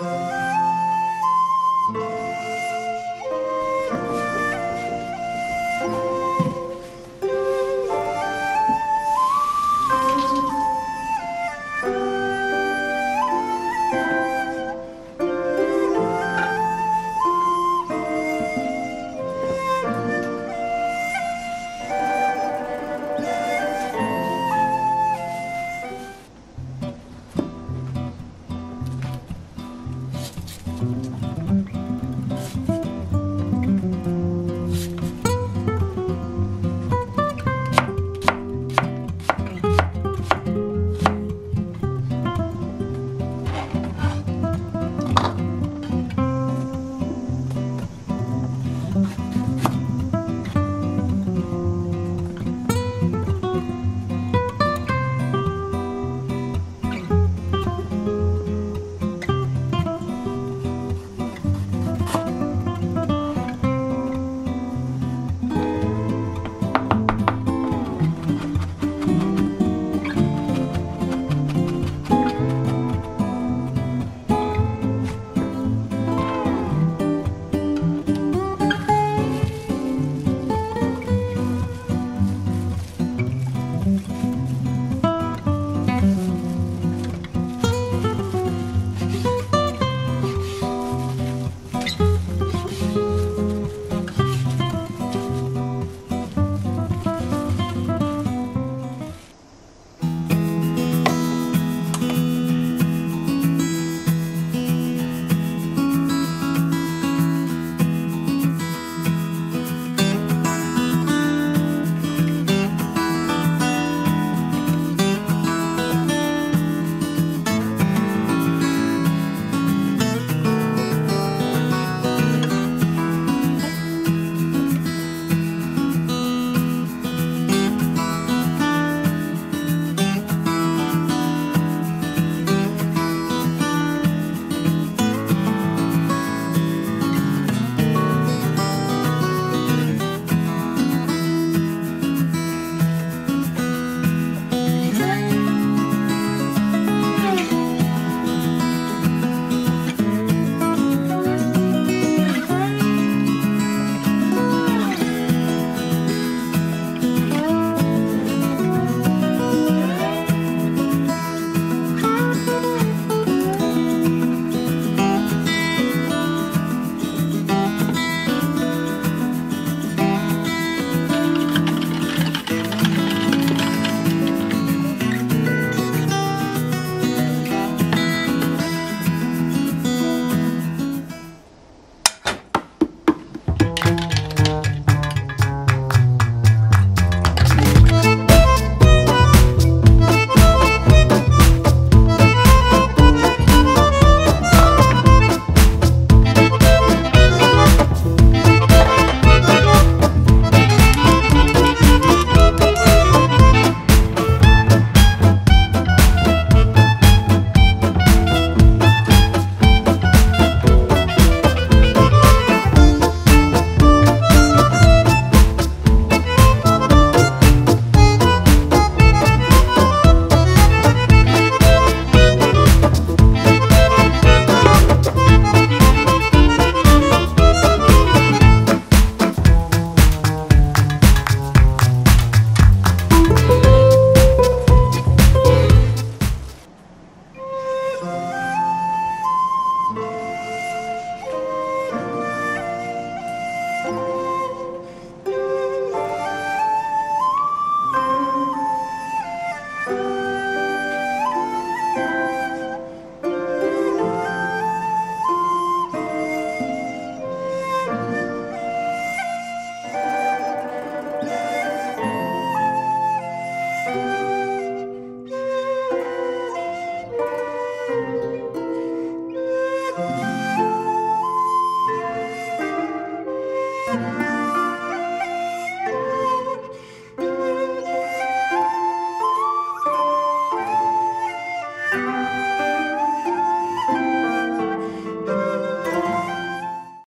Bye.